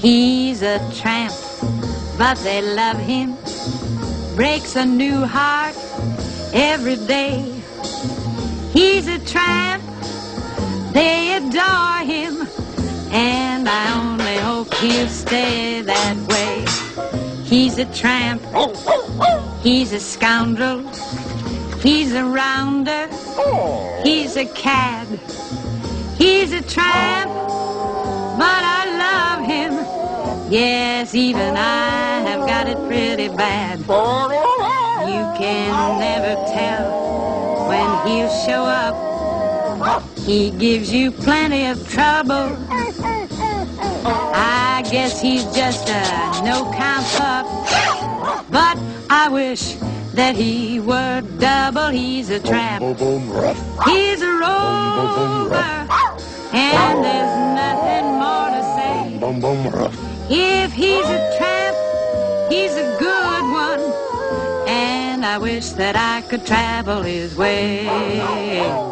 He's a tramp, but they love him. Breaks a new heart every day. He's a tramp, they adore him, and I only hope he'll stay that way. He's a tramp, he's a scoundrel, he's a rounder, he's a cad, he's a tramp, Yes, even I have got it pretty bad. You can never tell when he'll show up. He gives you plenty of trouble. I guess he's just a no-count pup. But I wish that he were double. He's a tramp. He's a rover. And there's nothing more to say. If he's a tramp, he's a good one. And I wish that I could travel his way.